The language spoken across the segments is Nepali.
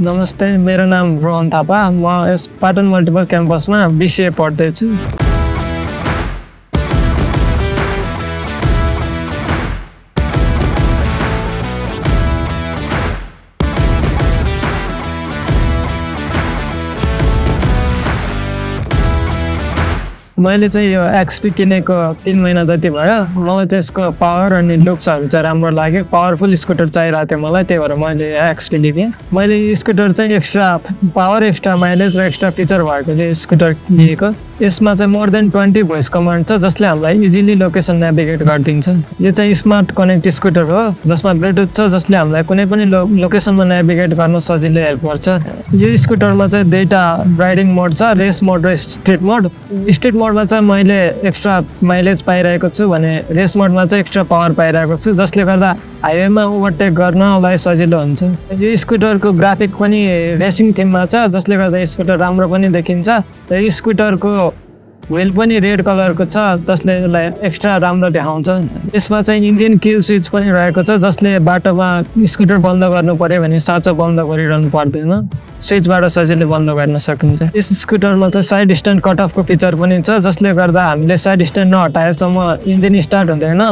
नमस्ते मेरो नाम रोहन थापा। म यस पाटन मल्टिपल क्याम्पसमा बिसिए पढ्दैछु। मैले चाहिँ यो एक्सपी किनेको तिन महिना जति भयो मलाई चाहिँ यसको पावर अनि लुक्सहरू चाहिँ राम्रो लाग्यो। पावरफुल स्कुटर चाहिरहेको थियो मलाई त्यही भएर मैले एक्सपी लिएँ मैले स्कुटर चाहिँ एक्स्ट्रा पावर एक्स्ट्रा माइलेज र एक्स्ट्रा फिचर भएको चाहिँ स्कुटर लिएको यसमा चाहिँ more than twenty voice command छ जसले हामीलाई इजिली लोकेसन नेभिगेट गरिदिन्छ। यो चाहिँ स्मार्ट कनेक्ट स्कुटर हो जसमा ब्लुटुथ छ जसले हामीलाई कुनै पनि लो लोकेसनमा नेभिगेट गर्न सजिलो हेल्प गर्छ। यो स्कुटरमा चाहिँ दुईवटा राइडिङ मोड छ रेस मोड र स्ट्रिट मोड स्ट्रिट मोडमा चाहिँ मैले एक्स्ट्रा माइलेज पाइरहेको छु भने रेस मोडमा चाहिँ एक्स्ट्रा पावर पाइरहेको छु जसले गर्दा हाइवेमा ओभरटेक गर्नलाई सजिलो हुन्छ। यो स्कुटरको ग्राफिक पनि रेसिङ थिममा छ जसले गर्दा स्कुटर राम्रो पनि देखिन्छ। र स्कुटरको व्हिल पनि रेड कलरको छ जसले यसलाई एक्स्ट्रा राम्रो देखाउँछ। यसमा चाहिँ इन्जिन किल स्विच पनि रहेको छ जसले बाटोमा स्कुटर बन्द गर्नु पऱ्यो भने साँचो बन्द गरिरहनु पर्दैन। स्विचबाट सजिलै बन्द गर्न सकिन्छ। यस स्कुटरमा चाहिँ साइड स्ट्यान्ड कट अफको फिचर पनि छ जसले गर्दा हामीले साइड स्ट्यान्ड नहटाएसम्म इन्जिन स्टार्ट हुँदैन।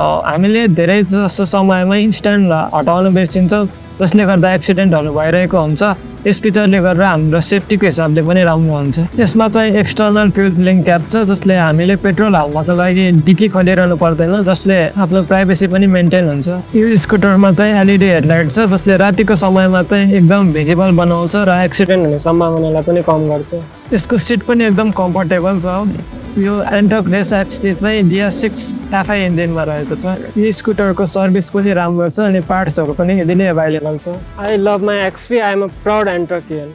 हामीले धेरै जसो समयमा इन्स्ट्यान्ट हटाउनु बिर्सिन्छ जसले गर्दा एक्सिडेन्टहरू भइरहेको हुन्छ। यस फिचरले गर्दा हाम्रो सेफ्टीको हिसाबले पनि राम्रो हुन्छ। यसमा चाहिँ एक्सटर्नल फ्युल फिलिङ क्याप छ जसले हामीले पेट्रोल हाल्नको लागि डिकी खोलिरहनु पर्दैन जसले आफ्नो प्राइभेसी पनि मेन्टेन हुन्छ। यो स्कुटरमा चाहिँ एलइडी हेडलाइट छ जसले रातिको समयमा चाहिँ एकदम भिजिबल बनाउँछ र एक्सिडेन्ट हुने सम्भावनालाई पनि कम गर्छ। यसको सिट पनि एकदम कम्फर्टेबल छ। यो एन्टक रेस एक्सटी चाहिँ डिएस सिक्स एफआई इन्जिनमा रहेको छ। यो स्कुटरको सर्भिस पनि राम्रो छ अनि पार्ट्सहरू पनि इजिली एभाइलेबल छ। I love my XP I am a proud एन्टरकियन